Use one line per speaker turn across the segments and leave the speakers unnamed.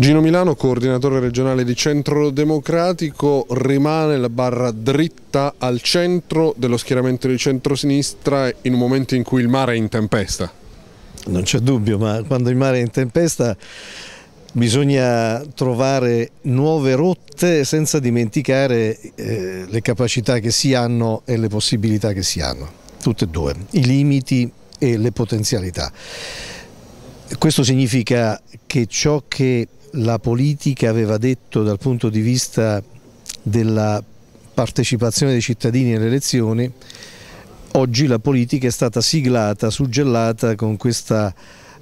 Gino Milano, coordinatore regionale di Centro Democratico, rimane la barra dritta al centro dello schieramento di centrosinistra in un momento in cui il mare è in tempesta.
Non c'è dubbio, ma quando il mare è in tempesta bisogna trovare nuove rotte senza dimenticare eh, le capacità che si hanno e le possibilità che si hanno, tutte e due, i limiti e le potenzialità. Questo significa che ciò che la politica aveva detto dal punto di vista della partecipazione dei cittadini alle elezioni, oggi la politica è stata siglata, suggellata con questa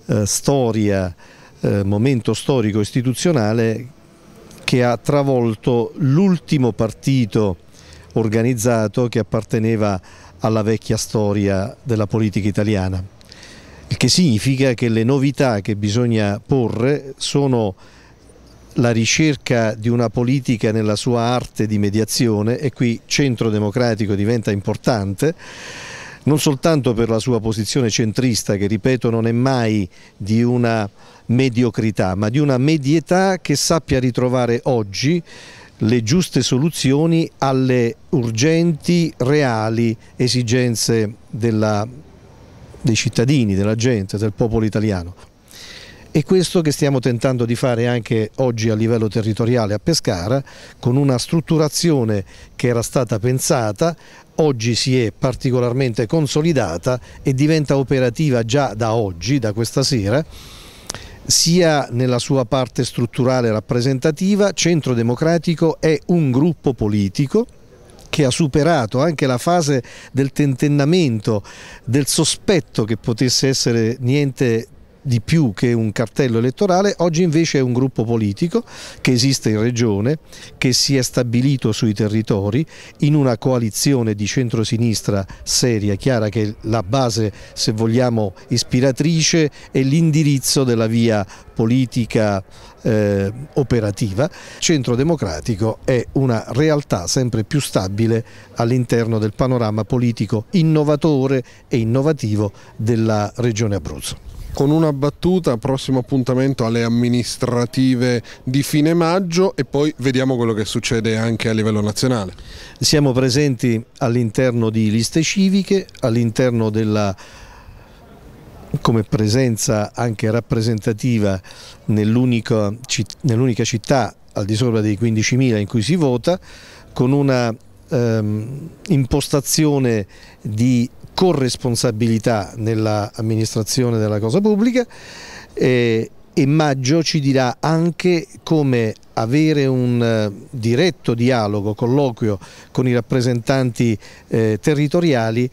eh, storia, eh, momento storico istituzionale che ha travolto l'ultimo partito organizzato che apparteneva alla vecchia storia della politica italiana. Il che significa che le novità che bisogna porre sono la ricerca di una politica nella sua arte di mediazione e qui centro democratico diventa importante non soltanto per la sua posizione centrista che ripeto non è mai di una mediocrità ma di una medietà che sappia ritrovare oggi le giuste soluzioni alle urgenti, reali esigenze della, dei cittadini, della gente, del popolo italiano. E questo che stiamo tentando di fare anche oggi a livello territoriale a Pescara, con una strutturazione che era stata pensata, oggi si è particolarmente consolidata e diventa operativa già da oggi, da questa sera, sia nella sua parte strutturale rappresentativa, Centro Democratico è un gruppo politico che ha superato anche la fase del tentennamento, del sospetto che potesse essere niente di più che un cartello elettorale, oggi invece è un gruppo politico che esiste in regione, che si è stabilito sui territori in una coalizione di centrosinistra seria, chiara che la base, se vogliamo, ispiratrice e l'indirizzo della via politica eh, operativa. Centro Democratico è una realtà sempre più stabile all'interno del panorama politico innovatore e innovativo della regione Abruzzo
con una battuta, prossimo appuntamento alle amministrative di fine maggio e poi vediamo quello che succede anche a livello nazionale.
Siamo presenti all'interno di liste civiche, all'interno della come presenza anche rappresentativa nell'unica nell città al di sopra dei 15.000 in cui si vota, con una ehm, impostazione di corresponsabilità nell'amministrazione della cosa pubblica eh, e maggio ci dirà anche come avere un eh, diretto dialogo, colloquio con i rappresentanti eh, territoriali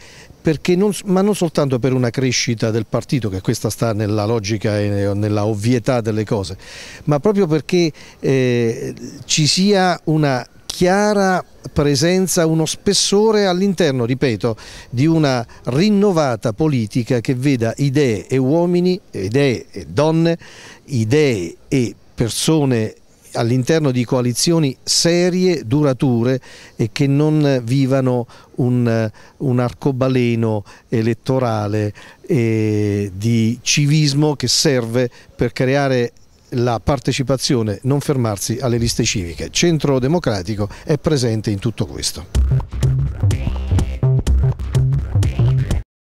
non, ma non soltanto per una crescita del partito, che questa sta nella logica e nella ovvietà delle cose, ma proprio perché eh, ci sia una chiara presenza, uno spessore all'interno, ripeto, di una rinnovata politica che veda idee e uomini, idee e donne, idee e persone all'interno di coalizioni serie, durature e che non vivano un, un arcobaleno elettorale e di civismo che serve per creare la partecipazione, non fermarsi alle liste civiche. Centro Democratico è presente in tutto questo.